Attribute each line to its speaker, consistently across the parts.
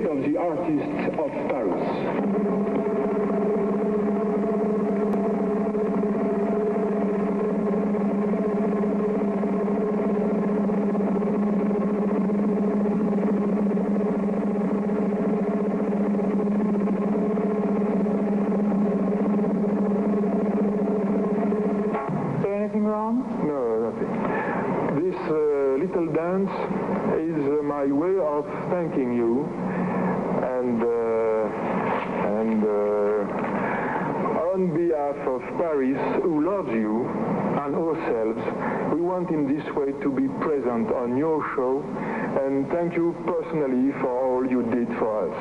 Speaker 1: of the artists of Paris.
Speaker 2: Is there anything wrong?
Speaker 3: No, nothing. This uh, little dance my way of thanking you and uh, and uh, on behalf of Paris, who loves you and ourselves, we want in this way to be present on your show and thank you personally for all you did for us.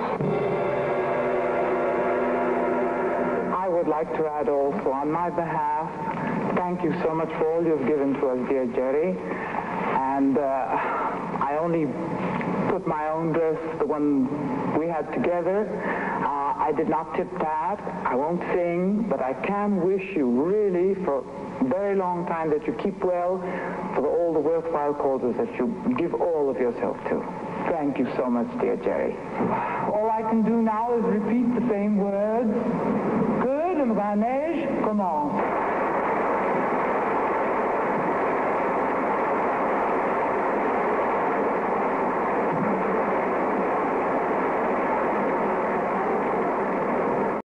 Speaker 2: I would like to add also on my behalf, thank you so much for all you've given to us, dear Jerry. And uh, I only my own dress, the one we had together. Uh, I did not tip tap. I won't sing, but I can wish you really for a very long time that you keep well for all the worthwhile causes that you give all of yourself to. Thank you so much, dear Jerry. All I can do now is repeat the same words. Good and Ganesh, on.